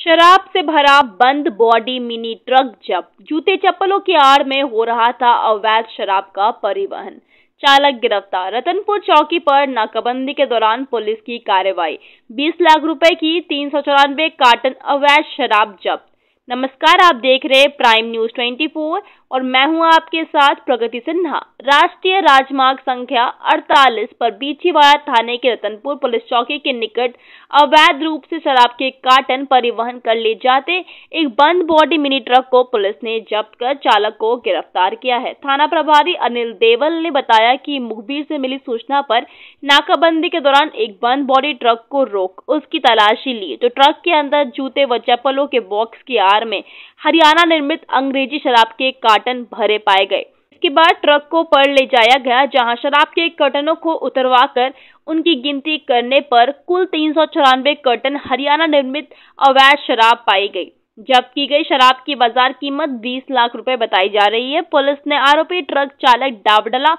शराब से भरा बंद बॉडी मिनी ट्रक जब्त। जूते चप्पलों की आड़ में हो रहा था अवैध शराब का परिवहन। चालक गिरफ़्तार। रतनपुर चौकी पर नाकाबंदी के दौरान पुलिस की कार्रवाई। 20 लाख रुपए की तीन सौ चौरानवे कार्टन अवैध शराब जब्त। नमस्कार, आप देख रहे हैं प्राइम न्यूज़ 24 और मैं हूँ आपके साथ प्रगति सिन्हा। राष्ट्रीय राजमार्ग संख्या 48 पर बीचीवाड़ा थाने के रतनपुर पुलिस चौकी के निकट अवैध रूप से शराब के कार्टन परिवहन कर ले जाते एक बंद बॉडी मिनी ट्रक को पुलिस ने जब्त कर चालक को गिरफ़्तार किया है। थाना प्रभारी अनिल देवल ने बताया की मुखबिर से मिली सूचना पर नाकाबंदी के दौरान एक बंद बॉडी ट्रक को रोक उसकी तलाशी ली। तो ट्रक के अंदर जूते व चप्पलों के बॉक्स की आड़ में। हरियाणा निर्मित अंग्रेज़ी शराब के कार्टन भरे पाए गए। इसके बाद ट्रक को पर ले जाया गया, जहाँ शराब के कर्टनों को उतरवाकर उनकी गिनती करने पर कुल तीन सौ चौरानवे कर्टन हरियाणा निर्मित अवैध शराब पाई गई जब्त की गई शराब की बाज़ार कीमत 20 लाख रुपए बताई जा रही है। पुलिस ने आरोपी ट्रक चालक डाबडला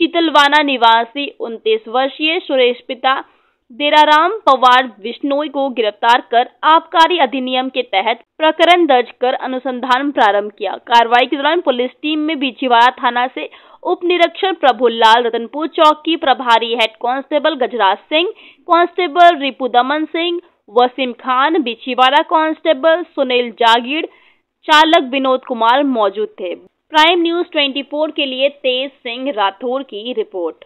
चितलवाना निवासी उनतीस वर्षीय सुरेश पिता देराराम पवार बिश्नोई को गिरफ़्तार कर आबकारी अधिनियम के तहत प्रकरण दर्ज कर अनुसंधान प्रारंभ किया। कार्रवाई के दौरान पुलिस टीम में बिछीवाड़ा थाना से उप निरीक्षक प्रभुलाल रतनपुर चौक की प्रभारी head constable Gajraj Singh, constable Ripu Daman Singh, Wasim Khan Bichhiwara constable Sunil Jagir, चालक विनोद कुमार मौजूद थे। प्राइम न्यूज़ 24 के लिए तेज सिंह राठौर की रिपोर्ट।